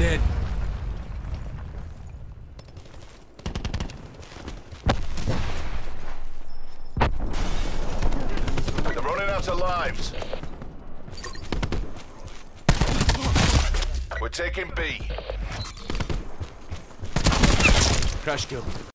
Dead. They're running out of lives. We're taking B. Crash kill.